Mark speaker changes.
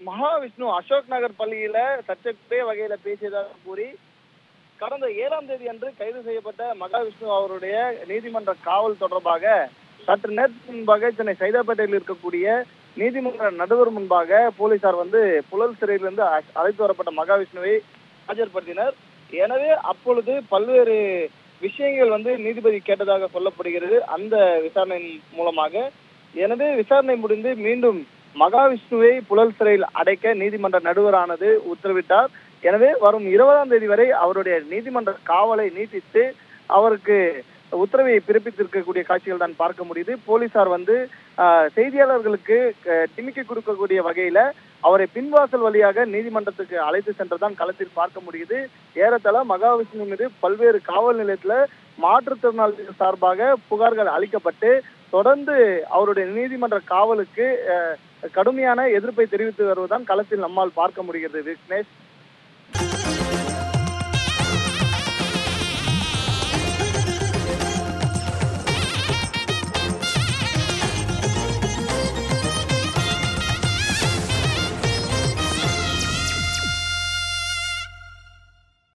Speaker 1: மகாவிஷ்ணு அசோக் நகர் பள்ளியில சர்ச்சைக்குரிய வகையில பேசியதாக கூறி கடந்த ஏழாம் தேதி அன்று கைது செய்யப்பட்ட மகாவிஷ்ணு அவருடைய நீதிமன்ற காவல் தொடர்பாக சற்று நேரத்துக்கு முன்பாக சென்னை சைதாப்பேட்டையில் இருக்கக்கூடிய நீதிமன்ற நடுவர் முன்பாக போலீசார் வந்து புழல் சிறையிலிருந்து அ- அழைத்து வரப்பட்ட மகாவிஷ்ணுவை ஆஜர்படுத்தினர். எனவே அப்பொழுது பல்வேறு விஷயங்கள் வந்து நீதிபதி கேட்டதாக சொல்லப்படுகிறது. அந்த விசாரணையின் மூலமாக. எனவே விசாரணை முடிந்து மீண்டும் மகாவிஷ்ணுவை புழல் சிறையில் அடைக்க நீதிமன்ற நடுவரானது உத்தரவிட்டார். எனவே வரும் இருபதாம் தேதி வரை அவருடைய நீதிமன்ற காவலை நீட்டித்து அவருக்கு உத்தரவை பிறப்பித்திருக்கக்கூடிய காட்சிகள் தான் பார்க்க முடியுது. போலீசார் வந்து ஆஹ், செய்தியாளர்களுக்கு அஹ், டிமிக்கி கொடுக்கக்கூடிய வகையில அவரை பின்வாசல் வழியாக நீதிமன்றத்துக்கு அழைத்து சென்றதான் களத்தில் பார்க்க முடியுது. ஏறத்தாழ மகாவிஷ்ணு மீது பல்வேறு காவல் நிலையத்துல மாற்றுத்திறனாளிகள் சார்பாக புகார்கள் அளிக்கப்பட்டு தொடர்ந்து அவருடைய நீதிமன்ற காவலுக்கு கடுமையான எதிர்ப்பை தெரிவித்து வருவதுதான் களத்தில் நம்மால் பார்க்க முடிகிறது. விக்னேஷ்.